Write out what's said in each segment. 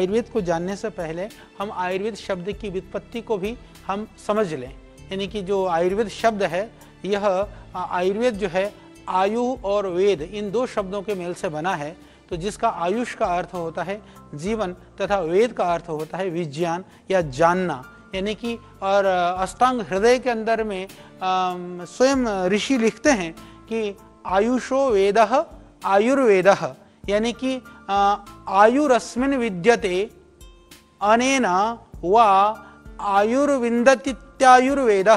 आयुर्वेद को जानने से पहले हम आयुर्वेद शब्द की वित्पत्ति को भी हम समझ लें। यानी कि जो आयुर्वेद शब्द है, यह आयुर्वेद जो है, आयु और वेद, इन दो शब्दों के मेल से बना है। तो जिसका आयुष का अर्थ होता है जीवन तथा वेद का अर्थ होता है विज्ञान या जानना। यानी कि, और अष्टांग हृदय के अंदर में स्वयं ऋषि लिखते हैं कि आयुषो वेद आयुर्वेद। यानी कि आयुरस्मिन विद्यते, अनेन व आयुर्विंदतित्यायुर्वेद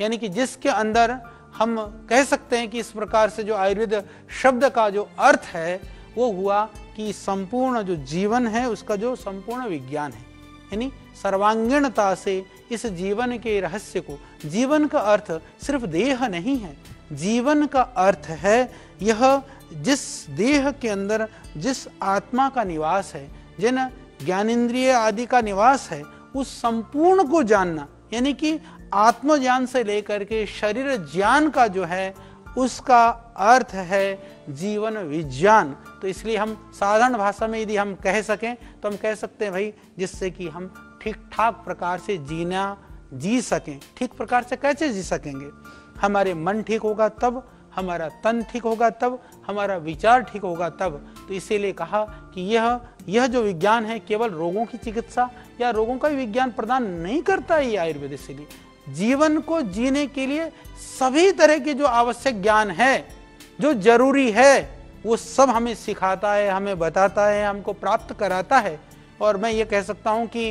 यानी कि जिसके अंदर हम कह सकते हैं कि इस प्रकार से जो आयुर्वेद शब्द का जो अर्थ है, वो हुआ कि संपूर्ण जो जीवन है, उसका जो संपूर्ण विज्ञान है। यानी सर्वांगीणता से इस जीवन के रहस्य को, जीवन का अर्थ सिर्फ़ देह नहीं है, जीवन का अर्थ है यह जिस देह के अंदर, जिस आत्मा का निवास है, जिन ज्ञानेन्द्रिय आदि का निवास है, उस संपूर्ण को जानना, यानी कि आत्मज्ञान से लेकर के शरीर ज्ञान का जो है, उसका अर्थ है जीवन विज्ञान। तो इसलिए हम साधारण भाषा में यदि हम कह सकें तो हम कह सकते हैं भाई, जिससे कि हम ठीक ठाक प्रकार से जीना, जी सकें। ठीक प्रकार से कैसे जी सकेंगे? हमारे मन ठीक होगा तब हमारा तन ठीक होगा तब, हमारा विचार ठीक होगा तब। तो इसीलिए कहा कि यह यह जो विज्ञान है केवल रोगों की चिकित्सा या रोगों का विज्ञान प्रदान नहीं करता है ये आयुर्वेद इसीलिए। जीवन को जीने के लिए सभी तरह के जो आवश्यक ज्ञान है, जो ज़रूरी है, वो सब हमें सिखाता है, हमें बताता है, हमको प्राप्त कराता है। और मैं ये कह सकता हूँ कि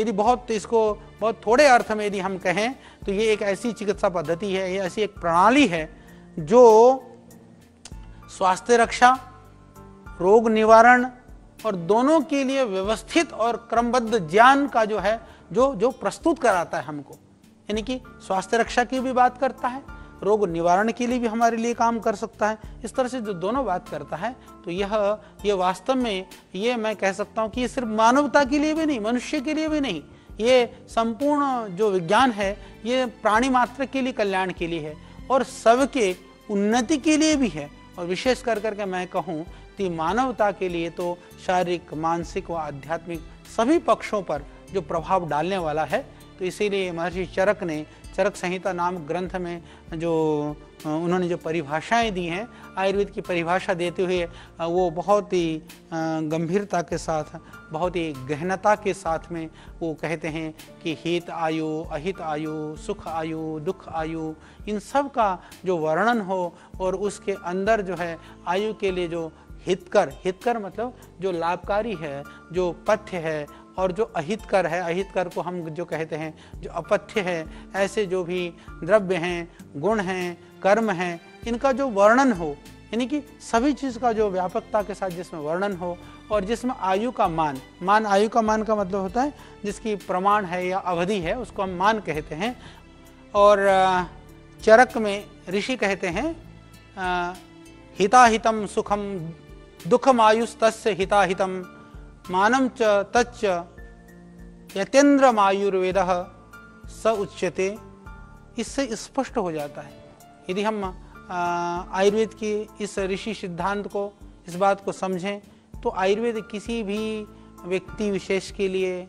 यदि बहुत इसको, बहुत थोड़े अर्थ में यदि हम कहें तो ये एक ऐसी चिकित्सा पद्धति है, ये ऐसी एक प्रणाली है जो स्वास्थ्य रक्षा, रोग निवारण और दोनों के लिए व्यवस्थित और क्रमबद्ध ज्ञान का जो है, जो जो प्रस्तुत कराता है हमको। यानी कि स्वास्थ्य रक्षा की भी बात करता है, रोग निवारण के लिए भी हमारे लिए काम कर सकता है। इस तरह से जो दोनों बात करता है तो यह ये वास्तव में ये मैं कह सकता हूँ कि ये सिर्फ़ मानवता के लिए भी नहीं, मनुष्य के लिए भी नहीं। ये संपूर्ण जो विज्ञान है ये प्राणी मात्र के लिए, कल्याण के लिए है। और सबके उन्नति के लिए भी है। और विशेष कर करके मैं कहूँ, कि मानवता के लिए तो शारीरिक, मानसिक व आध्यात्मिक सभी पक्षों पर जो प्रभाव डालने वाला है तो इसीलिए महर्षि चरक ने चरक संहिता नाम ग्रंथ में जो उन्होंने जो परिभाषाएँ दी हैं, आयुर्वेद की परिभाषा देते हुए वो बहुत ही गंभीरता के साथ, बहुत ही गहनता के साथ में वो कहते हैं कि हित आयु, अहित आयु, सुख आयु, दुख आयु, इन सब का जो वर्णन हो और उसके अंदर जो है, आयु के लिए जो हितकर हितकर मतलब जो लाभकारी है, जो पथ्य है और जो अहित कर है अहित कर को हम जो कहते हैं, जो अपथ्य है, ऐसे जो भी द्रव्य हैं, गुण हैं, कर्म हैं, इनका जो वर्णन हो, यानी कि सभी चीज़ का जो व्यापकता के साथ जिसमें वर्णन हो और जिसमें आयु का मान मान, आयु का मान का मतलब होता है, जिसकी प्रमाण है या अवधि है, उसको हम मान कहते हैं। और चरक में ऋषि कहते हैं हिताहितम सुखम दुखम आयुस्त हिताहितम मानम च तच्च। यतेन्द्र आयुर्वेद स उच्यते। इससे स्पष्ट हो जाता है। यदि हम आयुर्वेद की इस ऋषि सिद्धांत को, इस बात को समझें तो आयुर्वेद किसी भी व्यक्ति विशेष के लिए,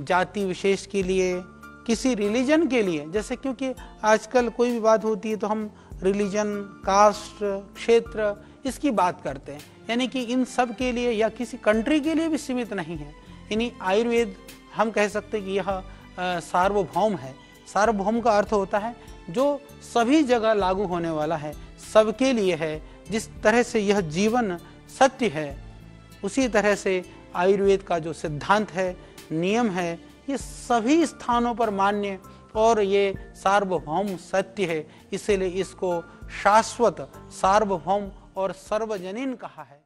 जाति विशेष के लिए, किसी रिलीजन के लिए, जैसे क्योंकि आजकल कोई भी बात होती है तो हम रिलीजन, कास्ट, क्षेत्र इसकी बात करते हैं। यानी कि इन सब के लिए या किसी कंट्री के लिए भी सीमित नहीं है। यानी आयुर्वेद, हम कह सकते कि यह सार्वभौम है। सार्वभौम का अर्थ होता है, जो सभी जगह लागू होने वाला है, सबके लिए है, जिस तरह से यह जीवन सत्य है, उसी तरह से आयुर्वेद का जो सिद्धांत है, नियम है, ये सभी स्थानों पर मान्य और ये सार्वभौम सत्य है। इसीलिए इसको शाश्वत सार्वभौम और सर्वजनीन कहा है।